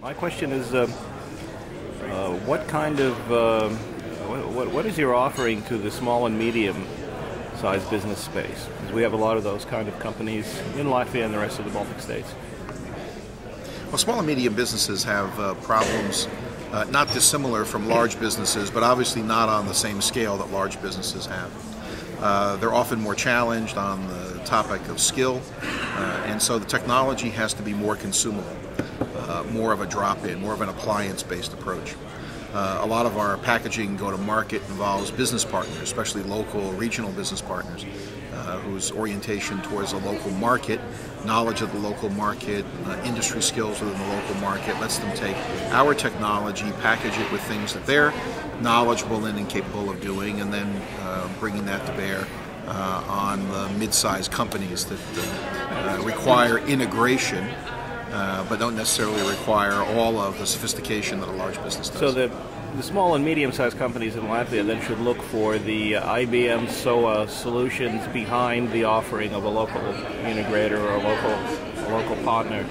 My question is, uh, uh, what kind of uh, what, what is your offering to the small and medium sized business space? Because we have a lot of those kind of companies in Latvia and the rest of the Baltic states. Well, small and medium businesses have uh, problems uh, not dissimilar from large businesses, but obviously not on the same scale that large businesses have. Uh, they're often more challenged on the topic of skill, uh, and so the technology has to be more consumable, uh, more of a drop-in, more of an appliance-based approach. Uh, a lot of our packaging go to market involves business partners, especially local, regional business partners, uh, whose orientation towards a local market, knowledge of the local market, uh, industry skills within the local market lets them take our technology, package it with things that they're knowledgeable in and capable of doing, and then uh, bringing that to bear uh, on the mid-sized companies that require integration uh, but don't necessarily require all of the sophistication that a large business does. So the, the small and medium-sized companies in Latvia then should look for the uh, IBM SOA solutions behind the offering of a local integrator or a local a local partner.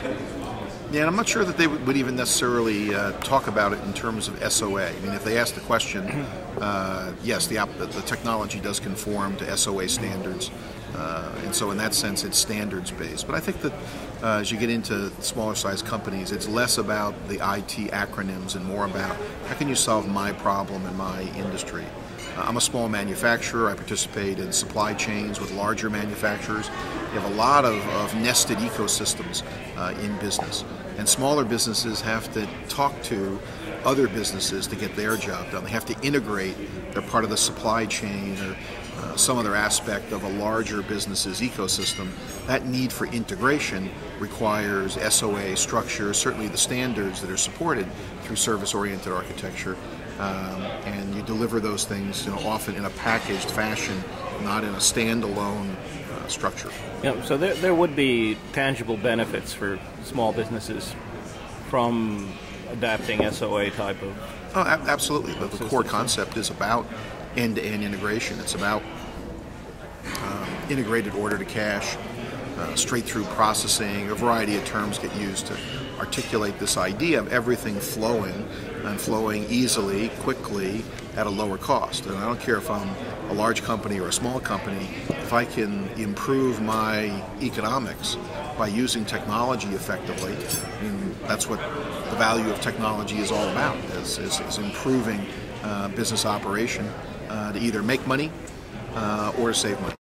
Yeah, and I'm not sure that they would even necessarily uh, talk about it in terms of SOA. I mean, if they ask the question, uh, yes, the, the technology does conform to SOA standards, uh, and so in that sense, it's standards based. But I think that uh, as you get into smaller sized companies, it's less about the IT acronyms and more about how can you solve my problem in my industry. Uh, I'm a small manufacturer. I participate in supply chains with larger manufacturers. You have a lot of, of nested ecosystems uh, in business. And smaller businesses have to talk to other businesses to get their job done. They have to integrate. They're part of the supply chain or uh, some other aspect of a larger business's ecosystem. That need for integration requires SOA structure, certainly the standards that are supported through service-oriented architecture, um, and you deliver those things you know, often in a packaged fashion, not in a standalone uh, structure. Yeah, so there, there would be tangible benefits for small businesses from adapting SOA type of. Oh, absolutely. But the core concept is about end-to-end integration. It's about um, integrated order to cash, uh, straight through processing. A variety of terms get used to articulate this idea of everything flowing and flowing easily, quickly, at a lower cost. And I don't care if I'm a large company or a small company, if I can improve my economics by using technology effectively, I mean, that's what the value of technology is all about, is, is, is improving uh, business operation uh, to either make money uh, or save money.